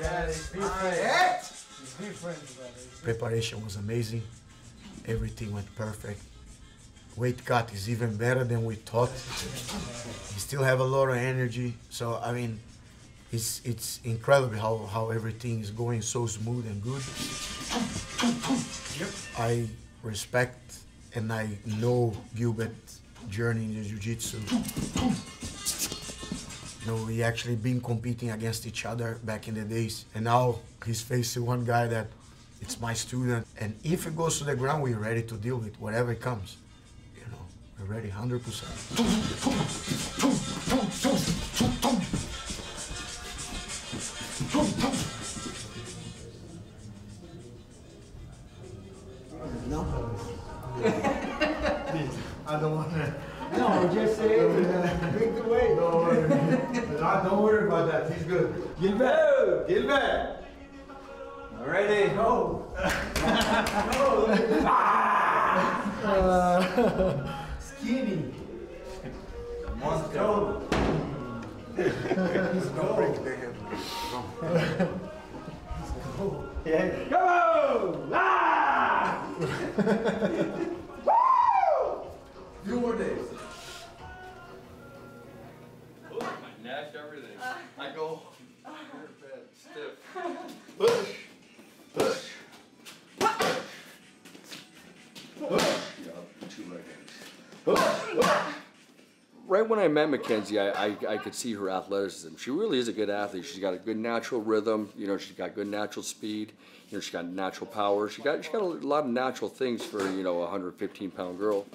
Yeah, it's different. Preparation was amazing. Everything went perfect. Weight cut is even better than we thought. He still have a lot of energy. So I mean, it's it's incredible how, how everything is going so smooth and good. I respect and I know Gilbert's journey in the jiu-jitsu. You know, we actually been competing against each other back in the days, and now he's facing one guy that it's my student. And if it goes to the ground, we're ready to deal with whatever it comes. You know, we're ready 100%. I don't want to. No, just say it. Drink the weight. Don't No, don't worry about that. He's good. Gilbert! Gilbert! Ready? Go! Skinny. Let's go. Yeah. Go! Ah! Woo! Few more days. Nash everything. I go stiff. Push. Push. Push. Yeah, two right hands. Right when I met Mackenzie, I, I, I could see her athleticism. She really is a good athlete. She's got a good natural rhythm. You know, she's got good natural speed. You know, she's got natural power. She got she got a lot of natural things for you know a 115 pound girl.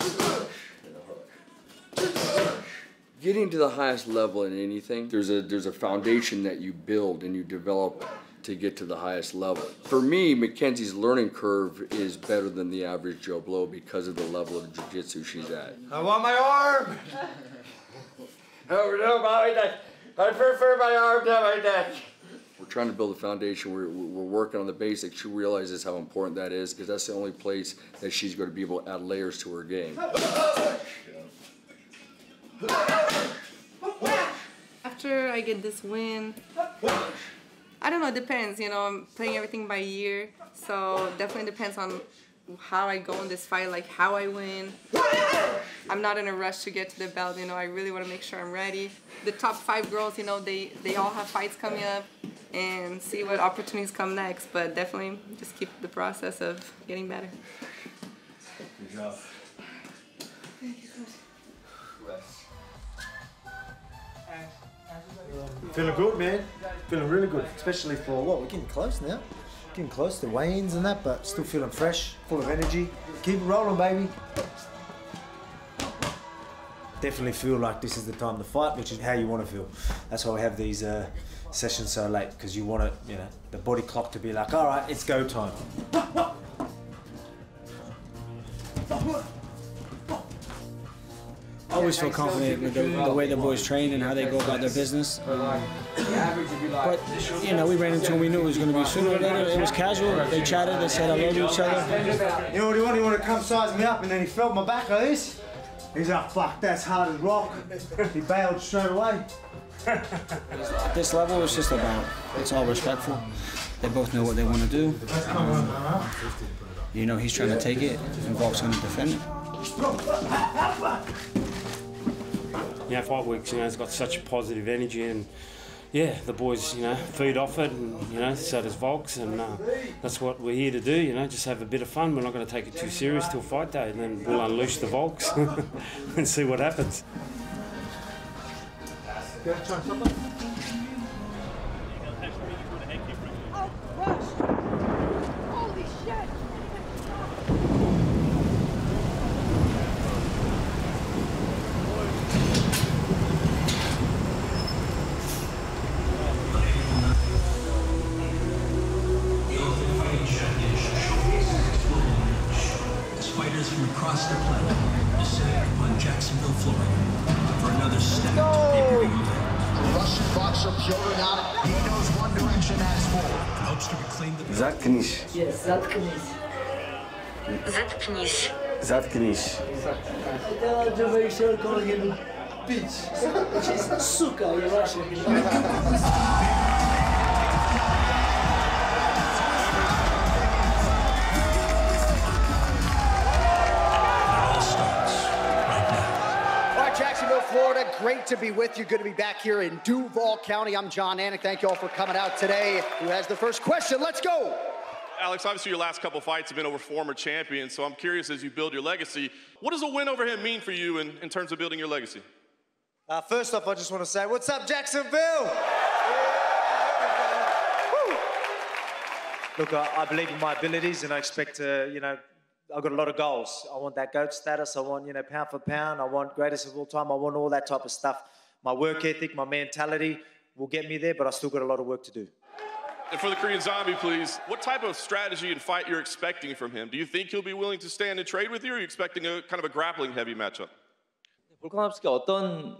Getting to the highest level in anything, there's a there's a foundation that you build and you develop to get to the highest level. For me, Mackenzie's learning curve is better than the average Joe Blow because of the level of jiu-jitsu she's at. I want my arm! Oh no, my neck. I prefer my arm to my neck. We're trying to build a foundation. We're, we're working on the basics. She realizes how important that is because that's the only place that she's going to be able to add layers to her game. Oh, After I get this win, I don't know, it depends. You know, I'm playing everything by year, so definitely depends on how I go in this fight, like how I win. I'm not in a rush to get to the belt, you know, I really want to make sure I'm ready. The top five girls, you know, they, they all have fights coming up and see what opportunities come next, but definitely just keep the process of getting better. Good job. Feeling good, man. Feeling really good, especially for what? We're getting close now. Getting close to weigh-ins and that, but still feeling fresh, full of energy. Keep it rolling, baby. Definitely feel like this is the time to fight, which is how you want to feel. That's why we have these uh, sessions so late, because you want it, you know, the body clock to be like, all right, it's go time. Always feel confident with the, the way the boys train and how they go about their business. Um, but, you know, we ran into him, we knew it was going to be sooner or later. It was casual. They chatted, they said hello to each other. You know what he wanted? He wanted to come size me up, and then he felt my back like this. He's like, fuck, that's hard as rock. He bailed straight away. At this level, it's just about, it's all respectful. They both know what they want to do. Um, you know, he's trying to take it, and Volk's going to defend it. You know, fight weeks, you know, it's got such positive energy and yeah, the boys, you know, feed off it and, you know, so does Volks and uh, that's what we're here to do, you know, just have a bit of fun. We're not going to take it too serious till fight day and then we'll unleash the Volks and see what happens. Заткнись. Заткнись. Заткнись. Заткнись. Заткнись. Сука, ваша. Great to be with you. Good to be back here in Duval County. I'm Jon Anik. Thank you all for coming out today. Who has the first question? Let's go. Alex, obviously your last couple fights have been over former champions, so I'm curious as you build your legacy, what does a win over him mean for you in, in terms of building your legacy? Uh, first off, I just want to say, what's up, Jacksonville? Look, I, I believe in my abilities, and I expect to, you know, I've got a lot of goals. I want that GOAT status. I want, you know, pound for pound. I want greatest of all time. I want all that type of stuff. My work ethic, my mentality will get me there, but I still got a lot of work to do. And for the Korean Zombie, please, what type of strategy and fight you're expecting from him? Do you think he'll be willing to stand and trade with you, or are you expecting a kind of a grappling heavy matchup? 볼카nov스키 어떤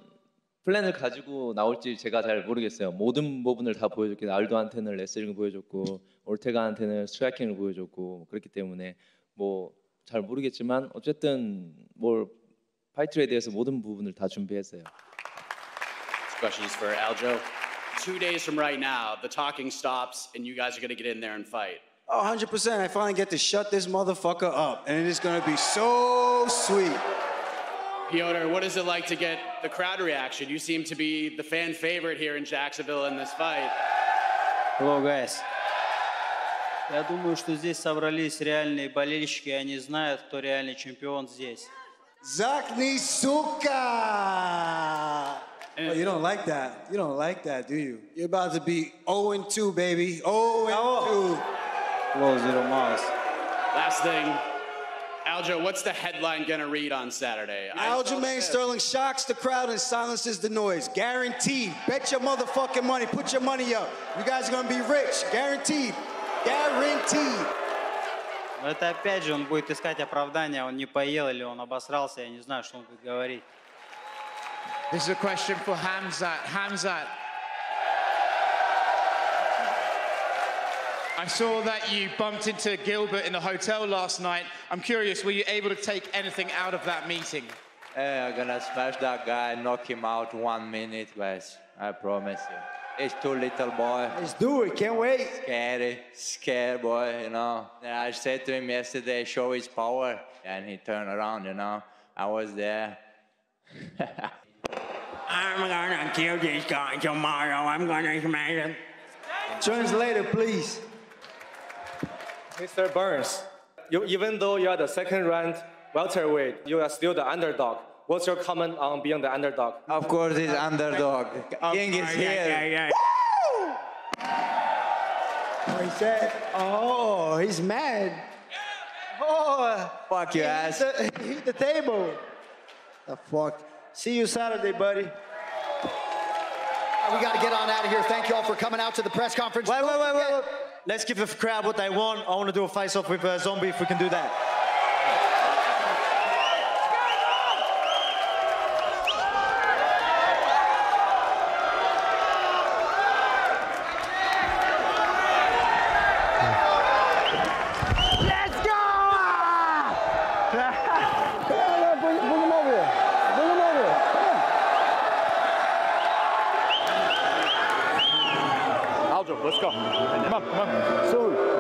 플랜을 가지고 나올지 제가 잘 모르겠어요. 모든 부분을 다 보여줬기 알도한테는 레슬링을 보여줬고 올테가한테는 스트라이킹을 보여줬고 그렇기 때문에 뭐 잘 모르겠지만 어쨌든 뭘 파이트에 대해서 모든 부분을 다 준비했어요. This question is for Aljo. Two days from right now, the talking stops, and you guys are going to get in there and fight. Oh, 100%. I finally get to shut this motherfucker up, and it is gonna be so sweet. Piotr, what is it like to get the crowd reaction? You seem to be the fan favorite here in Jacksonville in this fight. Hello, guys. Я думаю, что здесь собрались реальные болельщики, и они знают, кто реальный чемпион здесь. Zakni Suka! Oh, you don't like that. You don't like that, do you? You're about to be 0 and 2, baby. 0 and 2. Hello, Zero Mars. Last thing, Aljo, what's the headline going to read on Saturday? I- Aljamain Sterling shocks the crowd and silences the noise. Guaranteed. Bet your motherfucking money. Put your money up. You guys are gonna be rich. Guaranteed. Guaranteed. Но это опять же, он будет искать он не поел или он обосрался, я не знаю, что он будет говорить. This is a question for Khamzat. Khamzat, I saw that you bumped into Gilbert in the hotel last night. I'm curious, were you able to take anything out of that meeting? Hey, I'm gonna smash that guy, knock him out one minute, guys. I promise you. He's too little boy. Let's do it. Can't wait. Scary, scared boy, you know. And I said to him yesterday, show his power. And he turned around, you know. I was there. I'm gonna kill this guy tomorrow. I'm gonna smash him. Translator, please. Mr. Burns, you, even though you are the second ranked welterweight, you are still the underdog. What's your comment on being the underdog? Of course, he's underdog. King is here. Oh, he said, oh, he's mad. Oh, Fuck your he ass. Hit the, hit the table. The fuck. See you Saturday, buddy. We got to get on out of here. Thank you all for coming out to the press conference. Wait, wait, wait, wait, wait. Let's give the crowd what they want. I want to do a face-off with uh, Zombie if we can do that. Come on. Come.